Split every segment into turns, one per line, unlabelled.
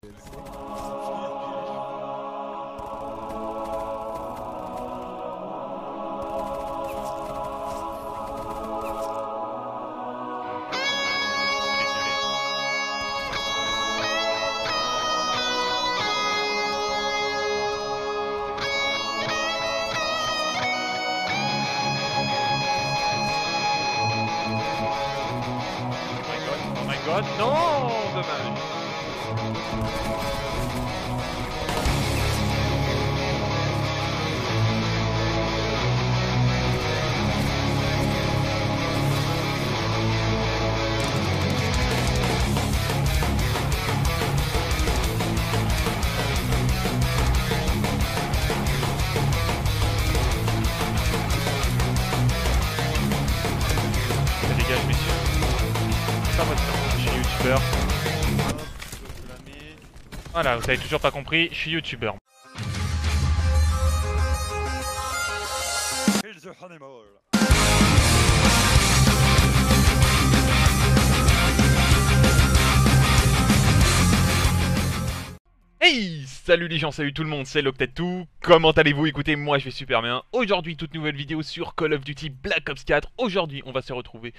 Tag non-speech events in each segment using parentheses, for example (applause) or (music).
Oh my god, oh non Dommage. Ça Voilà, vous avez toujours pas compris, je suis youtubeur. Hey Salut les gens, salut tout le monde, c'est Loctet2, comment allez-vous? Écoutez, moi je vais super bien. Aujourd'hui, toute nouvelle vidéo sur Call of Duty Black Ops 4. Aujourd'hui, on va se retrouver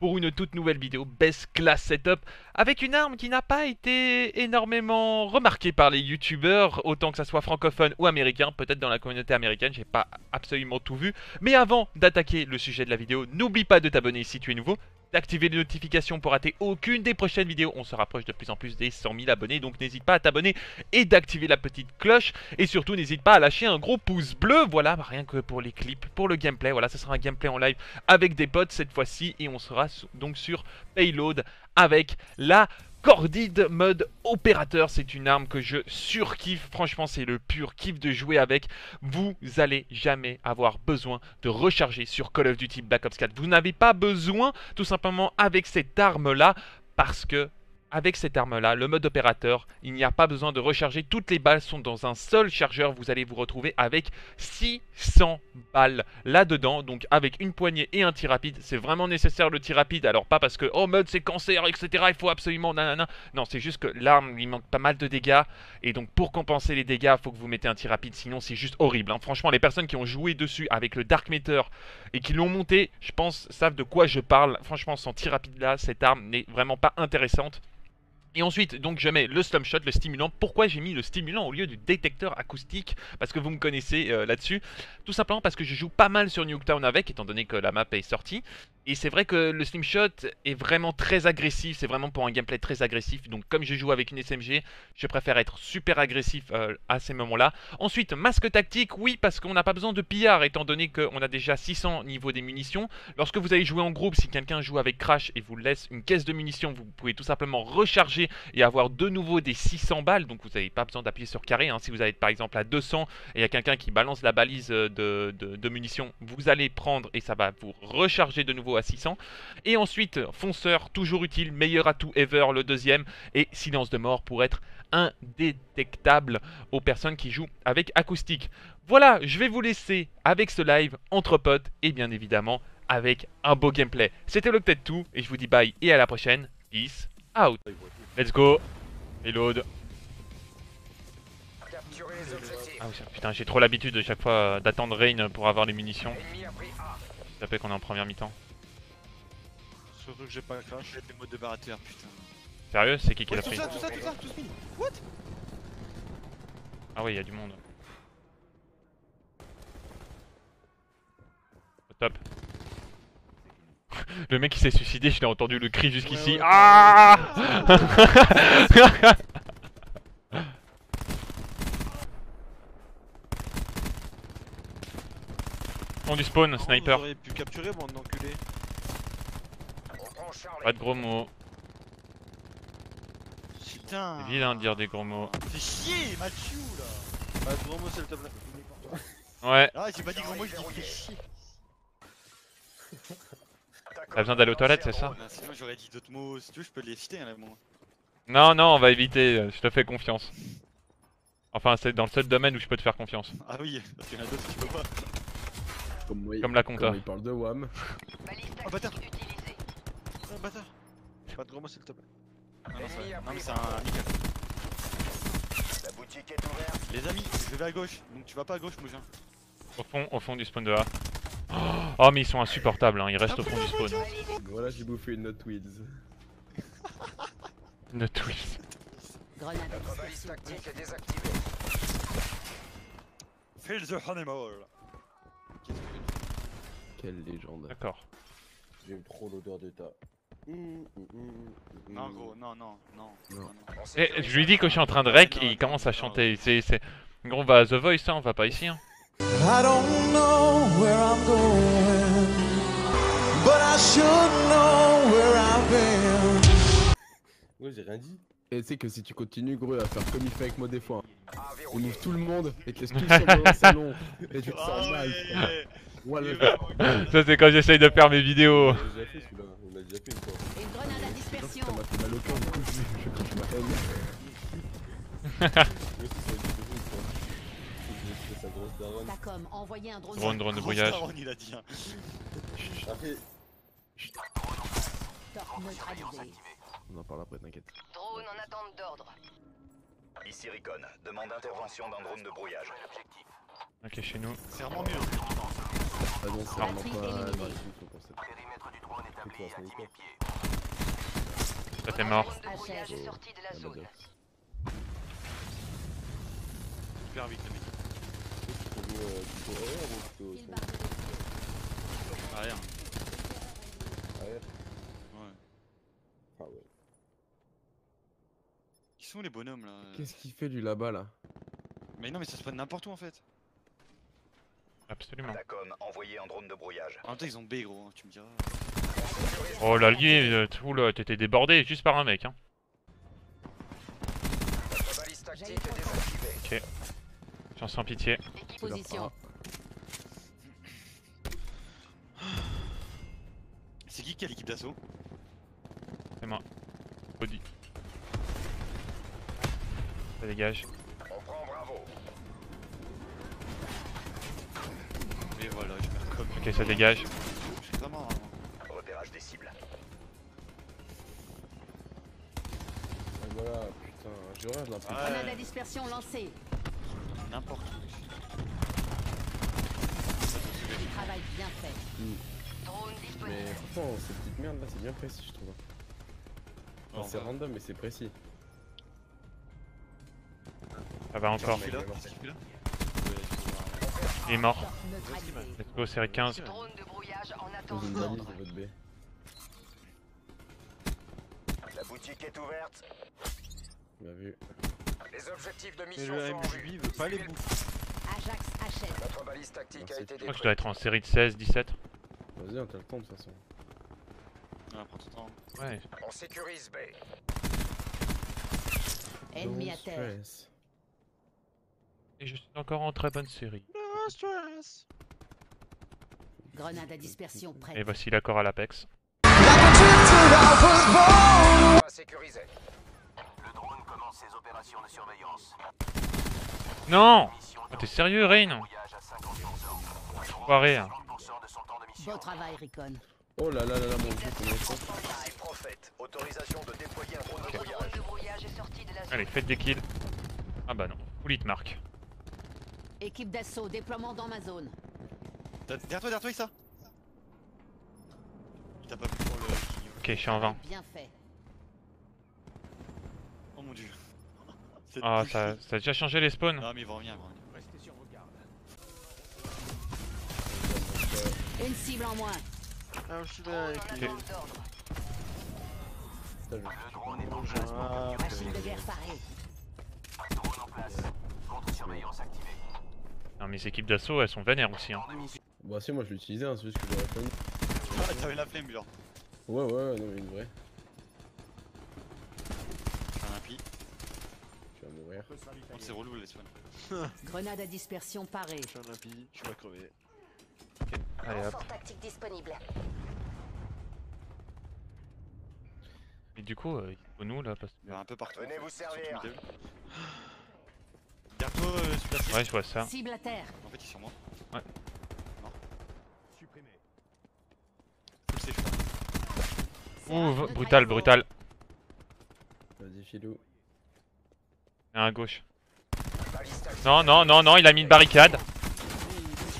pour une toute nouvelle vidéo Best Class Setup avec une arme qui n'a pas été énormément remarquée par les youtubeurs, autant que ça soit francophone ou américain, peut-être dans la communauté américaine, j'ai pas absolument tout vu. Mais avant d'attaquer le sujet de la vidéo, n'oublie pas de t'abonner si tu es nouveau, d'activer les notifications pour rater aucune des prochaines vidéos. On se rapproche de plus en plus des 100 000 abonnés, donc n'hésite pas à t'abonner et d'activer la petite cloche. Et surtout, n'hésite pas à lâcher un gros pouce bleu. Voilà, rien que pour les clips, pour le gameplay. Voilà, ce sera un gameplay en live avec des potes cette fois-ci. Et on sera donc sur Payload avec la Cordide mode opérateur, c'est une arme que je surkiffe. Franchement, c'est le pur kiff de jouer avec. Vous allez jamais avoir besoin de recharger sur Call of Duty Black Ops 4. Vous n'avez pas besoin, tout simplement, avec cette arme-là, parce que avec cette arme-là, le mode opérateur, il n'y a pas besoin de recharger. Toutes les balles sont dans un seul chargeur. Vous allez vous retrouver avec 600 balles là-dedans. Donc avec une poignée et un tir rapide. C'est vraiment nécessaire le tir rapide. Alors pas parce que, oh mode c'est cancer, etc. Il faut absolument nanana. Non, c'est juste que l'arme, il manque pas mal de dégâts. Et donc pour compenser les dégâts, il faut que vous mettez un tir rapide. Sinon c'est juste horrible. hein. Franchement, les personnes qui ont joué dessus avec le Dark Meter et qui l'ont monté, je pense, savent de quoi je parle. Franchement, sans tir rapide là, cette arme n'est vraiment pas intéressante. Et ensuite, donc je mets le slum shot, le stimulant. Pourquoi j'ai mis le stimulant au lieu du détecteur acoustique? Parce que vous me connaissez euh, là-dessus. Tout simplement parce que je joue pas mal sur Nuketown avec, étant donné que la map est sortie. Et c'est vrai que le slim shot est vraiment très agressif. C'est vraiment pour un gameplay très agressif. Donc comme je joue avec une SMG, je préfère être super agressif euh, à ces moments-là. Ensuite, masque tactique, oui, parce qu'on n'a pas besoin de pillard, étant donné qu'on a déjà 600 niveau des munitions. Lorsque vous allez jouer en groupe, si quelqu'un joue avec Crash et vous laisse une caisse de munitions, vous pouvez tout simplement recharger et avoir de nouveau des 600 balles. Donc vous n'avez pas besoin d'appuyer sur carré. hein. Si vous êtes par exemple à 200 et il y a quelqu'un qui balance la balise euh, de munitions, vous allez prendre et ça va vous recharger de nouveau à 600. Et ensuite, fonceur, toujours utile, meilleur atout ever, le deuxième. Et silence de mort pour être indétectable aux personnes qui jouent avec acoustique. Voilà, je vais vous laisser avec ce live entre potes et bien évidemment avec un beau gameplay. C'était le peut-être tout et je vous dis bye et à la prochaine. Peace out. Let's go. Reload. Ah putain, j'ai trop l'habitude de chaque fois euh, d'attendre Rain pour avoir les munitions. Ça fait qu'on est en première mi-temps.
Surtout que j'ai pas crash. J'ai des modes de barateur, putain.
Sérieux, c'est qui qui l'a
tout
pris
ça, tout ça, tout ça, tout speed. What
Ah oui, il y a du monde. Au top. Le mec qui s'est suicidé, je l'ai entendu le cri jusqu'ici.
Ouais, ouais.
Ah Fond du spawn, sniper.
Auriez pu capturer, bande d'enculés.
Pas de gros mots.
Putain.
C'est vilain de dire des gros mots.
Fais chier, Mathieu là. Bah, gros mot, c'est le top là.
Ouais,
Ah, j'ai pas dit gros mot, j'ai dit fais chier.
t'as besoin d'aller aux toilettes, c'est ça
Bah, sinon, j'aurais dit d'autres mots. Si tu veux, je peux les citer, hein, moi.
Non, non, on va éviter, je te fais confiance. Enfin, c'est dans le seul domaine où je peux te faire confiance.
Ah oui, parce qu'il y en a d'autres qui peuvent pas.
Comme, moi,
Comme la compta.
comme il parle de WAM.
Oh bâtard bâtard Pas de gros mots, c'est le top. Non, non, mais c'est un nickel. Les amis, je vais à gauche. Donc tu vas pas à gauche, Mougin.
Au fond, au fond du spawn de A. Oh mais ils sont insupportables, hein. ils restent au fond du spawn.
Voilà, j'ai bouffé une note Wheels.
Grenade à
Notre
dispersion.
tactique est désactivée.
Feel the animal.
Quelle légende.
D'accord.
J'aime trop l'odeur de ta.
Non, gros, non, non, non.
Non.
non.
On
Et
sécurise
je lui dis que je suis en train de rec et il commence à chanter. C'est, on va à The Voice, hein, on va pas ici. Hein.
I don't know where I'm going, but I should know where I've been.
Ouais, j'ai rien dit.
Et tu sais que si tu continues, gros, va faire comme il fait avec moi des fois.
A
Il
verrouillé.
ouvre tout le monde et te laisse tout seul (laughs) dans le salon. Et tu te
Ah
sens mal.
ouais.
Voilà.
Ça, c'est quand j'essaye de faire mes vidéos.
Déjà fait une fois.
Une grenade à
Ça
dispersion.
m'a fait mal au cœur, du coup, je, crache ma haine.
Ça
envoyez un drone.
Drone, drone de brouillage.
il a dit. hein.
Après.
On en parle après, t'inquiète.
Drone en attente d'ordre.
Ici Recon. Demande intervention d'un drone de brouillage.
Ok, chez nous.
C'est vraiment mieux.
Ah non, c'est vraiment pas
qu'on se mette
Ça, t'es mort.
Ah.
Super vite, le mec.
euh, arrière
Arrière. Ouais.
Ah ouais.
Qui sont les bonhommes là euh
Qu'est-ce qu'il fait lui là-bas là?
Mais non, mais ça se prenne n'importe où en fait.
Absolument.
Envoyez un drone de brouillage.
En même temps, ils ont B gros, hein, tu me diras.
Oh, l'allié, euh, tout là, t'étais débordé juste par un mec. Hein.
Désactivée.
J'en sens pitié.
Position.
C'est qui qui a l'équipe d'assaut?
C'est moi. Body. Ça dégage.
On prend Bravo.
Et voilà, je me recomme.
Ok, ça dégage.
Je suis hein.
Repérage des cibles.
Ah, Voilà, putain, j'ai horreur de la
Ouais.
Grenade à dispersion lancée.
N'importe où.
Travail bien fait. Drone
Mais franchement, ces petites merdes là, c'est bien précis, je trouve. Enfin, c'est
bah,
random, mais c'est précis.
Ça va encore.
Ouais,
Il est mort. Let's go, série 15.
Drone de brouillage en
Dans
attente
une balise
d'ordre.
de votre B.
La boutique est ouverte.
Bien vu.
Les objectifs de
Mais
mission
le
sont en vue.
MJB veut pas les bouffer.
Ajax achève.
Notre balise tactique a été
Je crois que je dois être en série de 16, 17.
Vas-y, on t'as le temps de toute façon.
Prends ton temps.
Ouais.
On sécurise B.
Ennemi à terre.
Et je suis encore en très bonne série.
No stress
Grenade à dispersion
Et voici l'accord à l'Apex.
Pas sécurisé. Le drone commence ses opérations de surveillance.
Non Oh, T'es sérieux, Rain
brouillage à 50%.
Foiré. hein.
50% de son temps de mission.
Beau travail, Recon.
Oh là là là là, mon dieu, comment il fait
Ici Prophète. Autorisation de déployer un drone de brouillage.
de brouillage est sorti de la zone.
Allez, faites des kills. Ah bah non. Full hit mark.
Équipe d'assaut, déploiement dans ma zone.
T'as- Derrière toi, derrière toi, Issa Il t'a pas pour le.
Ok, je suis en 20.
Bien fait.
Oh mon dieu. (laughs)
Ah,
bouche.
ça, ça a déjà changé les spawns.
Ah, mais il va revenir, il va revenir.
Une cible en moins.
Ah, je suis là avec
Le drone est en place.
Ah,
Machine de guerre parée.
Drone en place. Contre-surveillance activée.
Non, mes équipes d'assaut, elles sont vénères aussi. Hein.
Bah, si, moi je l'utilisais, hein, c'est juste que j'aurais pas mis.
Ah, t'avais la flemme, genre.
Ouais, ouais, ouais, non, mais une vraie.
Un impie.
Tu vas mourir.
Oh, c'est relou, les spawns. (laughs)
Grenade à dispersion parée.
Je suis un impie, je vais crever.
Allez hop.
tactique disponible.
Et du coup, euh, il faut nous là parce
Il va un peu partout.
Venez
en
vous servir.
Euh.
Ouais, je vois ça.
Cible à terre.
En fait, il est sur moi.
Ouais.
Full safe, là.
Ouh, brutal, brutal.
Vas-y, filou.
Et un à gauche. Non, non, non, non, il a mis une barricade.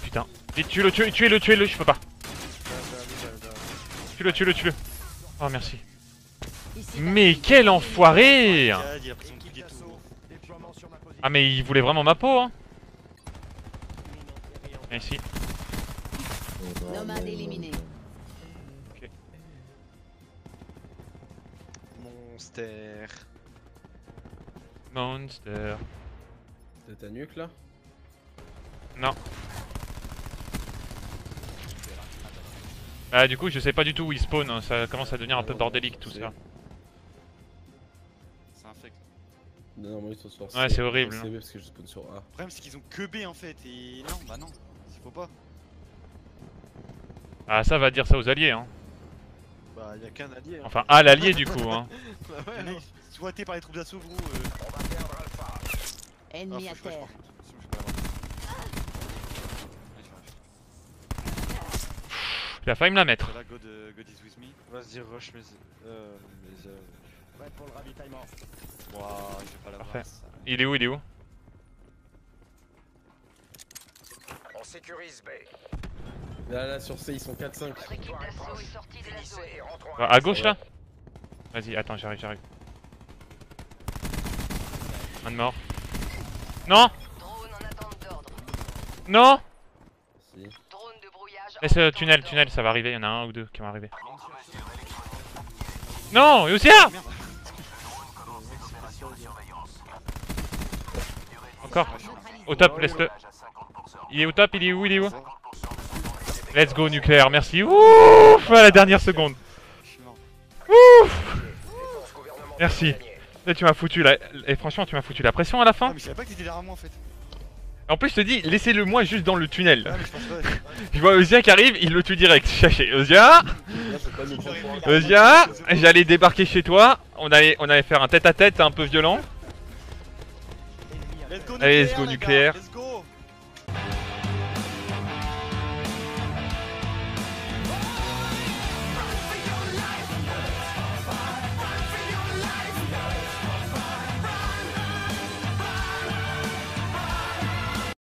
Putain. Vite, tue-le, tue- tuez-le, tuez-le, je peux pas. Tue-le, tue-le, tue-le. Oh, merci. Mais quel enfoiré
Il a pris son truc et tout.
Ah, mais il voulait vraiment ma peau, hein. Merci.
Nomade éliminé.
Monster.
Monster.
T'as ta nuque là?
Non. Ah, du coup, je sais pas du tout où il spawn. hein. Ça commence à devenir un peu bordélique tout ça.
Non, non, moi ils sont sur
Ouais,
C.
c'est horrible, hein.
C, parce que je spawn sur A.
Le problème c'est qu'ils ont que B en fait et non bah non, il faut pas.
Ah, ça va dire ça aux alliés, hein.
Bah y a qu'un allié. Hein.
Enfin, à l'allié du coup, hein. (laughs)
Bah ouais, non. Souhaité par les troupes d'assaut gros. Euh...
On va perdre Alpha.
Ah,
Ennemi
faut
à terre.
pas. Ouais.
Il a failli me la mettre.
Voilà, God, euh, God is with me. Vas-y rush mes... Euh... mes... Euh...
Prêt pour le ravitaillement.
Ouah, je vais pas l'avoir.
Parfait.
ça.
Il est où, il est où
On sécurise B.
Là, là, sur C, ils sont 4-5.
Victoire est proche. Finissez et rentrons
Ah, À gauche là Vas-y, attends, j'arrive, j'arrive. Un de mort. Non
Drone en attente d'ordre.
Non
Si.
Drone de brouillage.
Laisse euh, tunnel, tunnel, ça va arriver, il y en a un ou deux qui vont arriver. Non, Yosia Encore Au top, laisse-le. Il est au top, il est où, il est où Let's go nucléaire, merci. Ouf À la dernière seconde.
Gouvernementale
Merci. Là, tu m'as foutu la... Et franchement, tu m'as foutu la pression à la
Ah
fin.
mais je savais pas que t'étais derrière moi en fait.
En plus, je te dis, laissez-le moi juste dans le tunnel.
Ah mais je pense pas.
Je (laughs) vois Ozia qui arrive, il le tue direct. (laughs) Cherchez Ozia Ozia J'allais débarquer chez toi. On allait, on allait faire un tête à tête un peu violent. Allez, let's go nucléaire.
Let's go